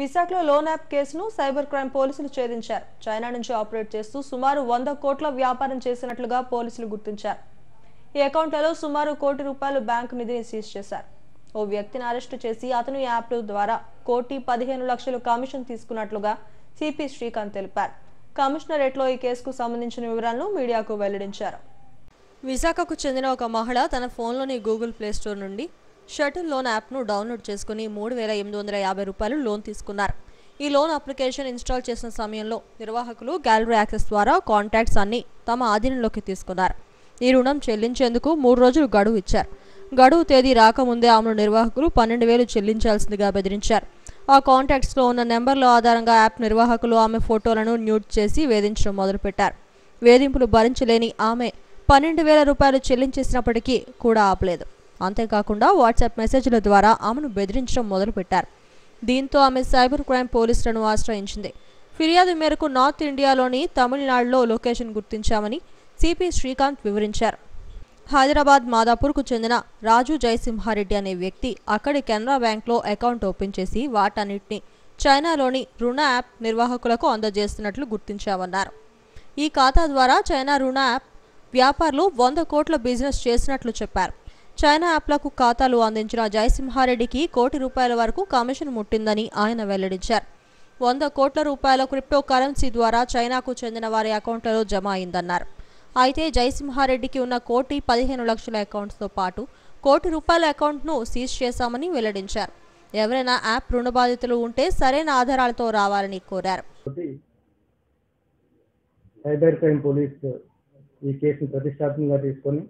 విశాఖలో loan app కేసును cyber crime పోలీసులు ఛేదించారు. చైనా నుంచి ఆపరేట్ చేస్తూ సుమారు వంద కోట్ల వ్యాపారం చేసినట్లుగా పోలీసులు గుర్తించారు. ఈ అకౌంట్లలో సుమారు కోటి రూపాయలు బ్యాంకు నిధిని సీజ్ చేశారు. ఓ వ్యక్తిని అరెస్టు చేసి అతను ఈ యాప్ ద్వారా కోటి పదిహేను లక్షలు కమిషన్ తీసుకున్నట్లుగా సిపి శ్రీకాంత్ తెలిపారు. కమిషనరేట్లో ఈ కేసుకు సంబంధించిన వివరాలను మీడియాకు వెల్లడించారు. విశాఖకు చెందిన ఒక మహిళ తన ఫోన్లోని గూగుల్ ప్లే స్టోర్ నుండి షటిల్ లోన్ యాప్ను డౌన్లోడ్ చేసుకుని మూడు వేల ఎనిమిది వందల యాభై రూపాయలు లోన్ తీసుకున్నారు. ఈ లోన్ అప్లికేషన్ ఇన్స్టాల్ చేసిన సమయంలో నిర్వాహకులు గ్యాలరీ యాక్సెస్ ద్వారా కాంటాక్ట్స్ అన్ని తమ ఆధీనంలోకి తీసుకున్నారు. ఈ రుణం చెల్లించేందుకు మూడు రోజులు గడువు ఇచ్చారు. గడువు తేదీ రాకముందే ఆమెను నిర్వాహకులు పన్నెండు వేలు చెల్లించాల్సిందిగా బెదిరించారు. ఆ కాంటాక్ట్స్లో ఉన్న నెంబర్ల ఆధారంగా యాప్ నిర్వాహకులు ఆమె ఫోటోలను న్యూట్ చేసి వేధించడం మొదలుపెట్టారు. వేధింపులు భరించలేని ఆమె పన్నెండు వేల రూపాయలు చెల్లించేసినప్పటికీ కూడా ఆపలేదు. అంతేకాకుండా వాట్సాప్ మెసేజ్ల ద్వారా ఆమెను బెదిరించడం మొదలుపెట్టారు. దీంతో ఆమె సైబర్ క్రైమ్ పోలీసులను ఆశ్రయించింది. ఫిర్యాదు మేరకు నార్త్ ఇండియాలోని తమిళనాడులో లొకేషన్ గుర్తించామని సిపి శ్రీకాంత్ వివరించారు. హైదరాబాద్ మాదాపూర్కు చెందిన రాజు జయసింహారెడ్డి అనే వ్యక్తి అక్కడి కెనరా బ్యాంక్లో అకౌంట్ ఓపెన్ చేసి వాటన్నిటిని చైనాలోని రుణ యాప్ నిర్వాహకులకు అందజేస్తున్నట్లు గుర్తించామన్నారు. ఈ ఖాతా ద్వారా చైనా రుణ యాప్ వ్యాపారులు వంద కోట్ల బిజినెస్ చేసినట్లు చెప్పారు. చైనా యాప్లకు ఖాతాలు అందించిన జయసింహారెడ్డికి కోటి రూపాయల వరకు కమిషన్ ముట్టిందని ఆయన వెల్లడించారు. వంద కోట్ల రూపాయల క్రిప్టో కరెన్సీ ద్వారా చైనాకు చెందిన వారి అకౌంట్లలో జమ అయిందన్నారు. అయితే జయసింహారెడ్డికి ఉన్న కోటి పదిహేను లక్షల అకౌంట్స్తో పాటు కోటి రూపాయల అకౌంట్ను సీజ్ చేశామని వెల్లడించారు. ఎవరైనా యాప్ రుణ బాధితులు ఉంటే సరైన ఆధారాలతో రావాలని కోరారు. సైబర్ క్రైమ్ పోలీస్ ఈ కేసును ప్రతిష్టాత్మకంగా తీసుకొని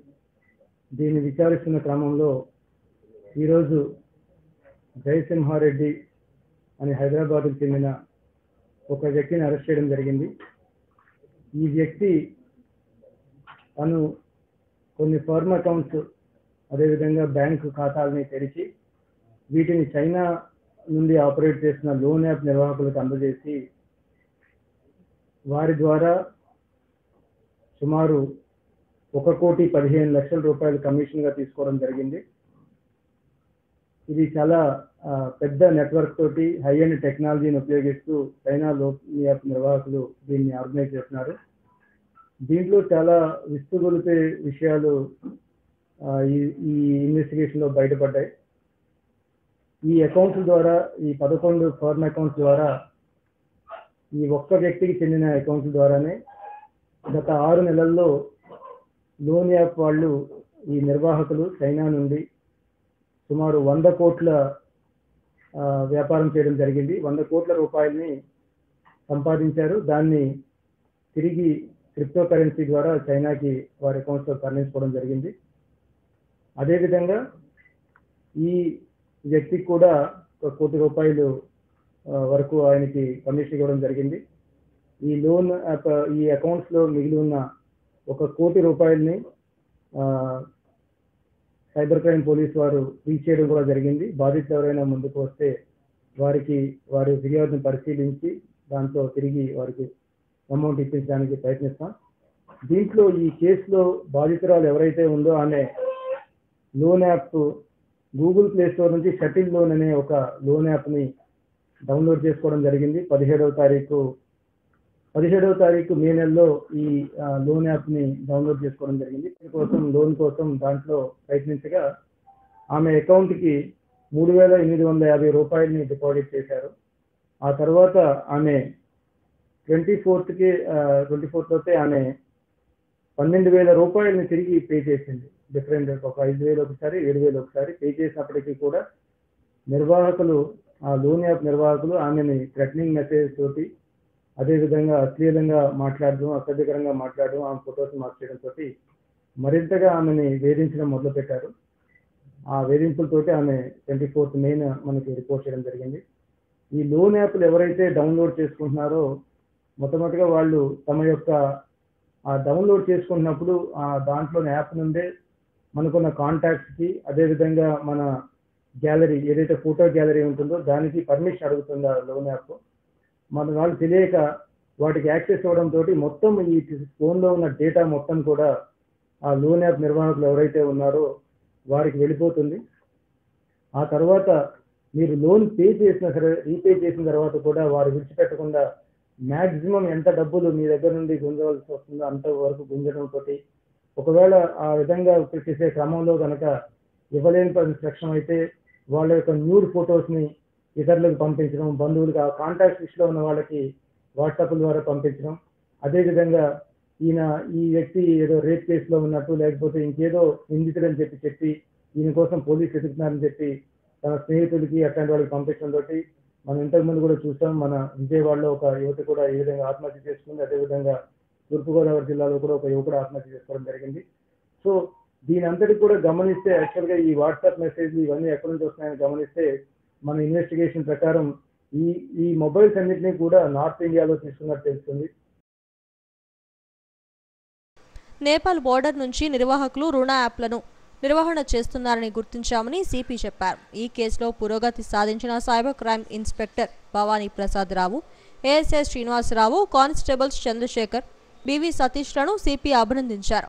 దీన్ని విచారిస్తున్న క్రమంలో ఈరోజు జయసింహారెడ్డి అని హైదరాబాద్కు చెందిన ఒక వ్యక్తిని అరెస్ట్ చేయడం జరిగింది. ఈ వ్యక్తి తను కొన్ని ఫర్మ్ అకౌంట్స్ అదేవిధంగా బ్యాంకు ఖాతాలని తెరిచి వీటిని చైనా నుండి ఆపరేట్ చేసిన లోన్ యాప్ నిర్వాహకులకు అందజేసి వారి ద్వారా సుమారు ఒక కోటి పదిహేను లక్షల రూపాయలు కమిషన్గా తీసుకోవడం జరిగింది. ఇది చాలా పెద్ద నెట్వర్క్ తోటి హై అండ్ టెక్నాలజీని ఉపయోగిస్తూ చైనా లోన్ యాప్ నిర్వాహకులు దీన్ని ఆర్గనైజ్ చేస్తున్నారు. దీంట్లో చాలా విస్తుగొలిపే విషయాలు ఈ ఈ ఇన్వెస్టిగేషన్లో బయటపడ్డాయి. ఈ అకౌంట్స్ ద్వారా ఈ పదకొండు ఫారెన్ అకౌంట్స్ ద్వారా ఈ ఒక్క వ్యక్తికి చెందిన అకౌంట్స్ ద్వారానే గత ఆరు నెలల్లో లోన్ యాప్ వాళ్ళు ఈ నిర్వాహకులు చైనా నుండి సుమారు వంద కోట్ల వ్యాపారం చేయడం జరిగింది. వంద కోట్ల రూపాయలని సంపాదించారు. దాన్ని తిరిగి క్రిప్టో కరెన్సీ ద్వారా చైనాకి వారి అకౌంట్స్లో తరలించుకోవడం జరిగింది. అదేవిధంగా ఈ వ్యక్తికి కూడా ఒక కోటి రూపాయలు వరకు ఆయనకి కమిషన్ ఇవ్వడం జరిగింది. ఈ లోన్ యాప్ ఈ అకౌంట్స్లో మిగిలి ఉన్న ఒక కోటి రూపాయలని సైబర్ క్రైమ్ పోలీస్ వారు రీచ్ చేయడం కూడా జరిగింది. బాధితులు ఎవరైనా ముందుకు వస్తే వారికి వారి ఫిర్యాదును పరిశీలించి దాంతో తిరిగి వారికి అమౌంట్ ఇప్పించడానికి ప్రయత్నిస్తాం. దీంట్లో ఈ కేసులో బాధితురాలు ఎవరైతే ఉందో ఆమె loan app Google Play Store నుంచి షటిల్ లోన్ అనే ఒక లోన్ యాప్ని డౌన్లోడ్ చేసుకోవడం జరిగింది. పదిహేడవ తారీఖు పదిహేడవ తారీఖు మే నెలలో ఈ లోన్ యాప్ని డౌన్లోడ్ చేసుకోవడం జరిగింది. కోసం లోన్ కోసం దాంట్లో ప్రయత్నించగా ఆమె అకౌంట్కి మూడు వేల ఎనిమిది వందల యాభై రూపాయలని డిపాజిట్ చేశారు. ఆ తర్వాత ఆమె ట్వంటీ ఫోర్త్కి ట్వంటీ ఫోర్త్ అయితే ఆమె పన్నెండు వేల రూపాయలని తిరిగి పే చేసింది. డిఫరెంట్ ఒక ఐదు వేలు ఒకసారి ఏడు వేలు ఒకసారి పే చేసినప్పటికీ కూడా నిర్వాహకులు ఆ లోన్ యాప్ నిర్వాహకులు ఆమెని థ్రెటనింగ్ మెసేజ్ తోటి అదేవిధంగా అశ్లీలంగా మాట్లాడడం అసభ్యకరంగా మాట్లాడడం ఆమె ఫొటోస్ మార్చేయడం తోటి మరింతగా ఆమెని వేధించడం మొదలుపెట్టారు. ఆ వేధింపులతోటి ఆమె ట్వంటీ ఫోర్త్ మెయిన్ మనకి రిపోర్ట్ చేయడం జరిగింది. ఈ లోన్ యాప్లు ఎవరైతే డౌన్లోడ్ చేసుకుంటున్నారో మొట్టమొదటిగా వాళ్ళు తమ యొక్క ఆ డౌన్లోడ్ చేసుకున్నప్పుడు ఆ దాంట్లోని యాప్ నుండే మనకున్న కాంటాక్ట్స్కి అదేవిధంగా మన గ్యాలరీ ఏదైతే ఫోటో గ్యాలరీ ఉంటుందో దానికి పర్మిషన్ అడుగుతుంది ఆ లోన్ యాప్? మన వాళ్ళు తెలియక వాటికి యాక్సెస్ అవడంతో తోటి మొత్తం ఈ ఫోన్లో ఉన్న డేటా మొత్తం కూడా ఆ లోన్ యాప్ నిర్వాహకులు ఎవరైతే ఉన్నారో వారికి వెళ్ళిపోతుంది. ఆ తర్వాత మీరు లోన్ పే చేసిన సరే రీపే చేసిన తర్వాత కూడా వారు విడిచిపెట్టకుండా మ్యాక్సిమం ఎంత డబ్బులు మీ దగ్గర నుండి గుంజవలసి వస్తుందో అంత వరకు గుంజడంతో ఒకవేళ ఆ విధంగా చేసే క్రమంలో కనుక ఇవ్వలేని పరిస్థితి అయితే వాళ్ళ యొక్క న్యూడ్ ఫొటోస్ని ఇతరులకు పంపించడం బంధువులకు ఆ కాంటాక్ట్ లిస్ట్లో ఉన్న వాళ్ళకి వాట్సాప్ ద్వారా పంపించడం. అదేవిధంగా ఈయన ఈ వ్యక్తి ఏదో రేప్ కేసులో ఉన్నట్టు లేకపోతే ఇంకేదో నిందితుడని చెప్పి చెప్పి ఈయన కోసం పోలీసు ఎదుగుతున్నారని చెప్పి తన స్నేహితుడికి అట్లాంటి వాళ్ళకి పంపించడం తోటి మనం ఇంతకుముందు కూడా చూసాం. మన విజయవాడలో ఒక యువతి కూడా ఈ విధంగా ఆత్మహత్య చేసుకుంది. అదేవిధంగా తూర్పుగోదావరి జిల్లాలో కూడా ఒక యువకుడు ఆత్మహత్య చేసుకోవడం జరిగింది. సో దీని అంతటి కూడా గమనిస్తే యాక్చువల్గా ఈ వాట్సాప్ మెసేజ్ ఇవన్నీ ఎక్కడి నుంచి వస్తున్నాయని గమనిస్తే మన ఇన్వెస్టిగేషన్ ప్రకారం ఈ ఈ మొబైల్స్ అన్నింటినీ కూడా నార్త్ ఇండియాలో తీసుకున్నట్టు తెలుస్తుంది. నేపాల్ బోర్డర్ నుంచి నిర్వాహకులు రుణ యాప్లను నిర్వహణ చేస్తున్నారని గుర్తించామని సిపి చెప్పారు. ఈ కేసులో పురోగతి సాధించిన cyber crime inspector Bhavani Prasad Rao ASS Srinivasa Rao constables Chandrasekhar B V సతీష్లను CP అభినందించారు.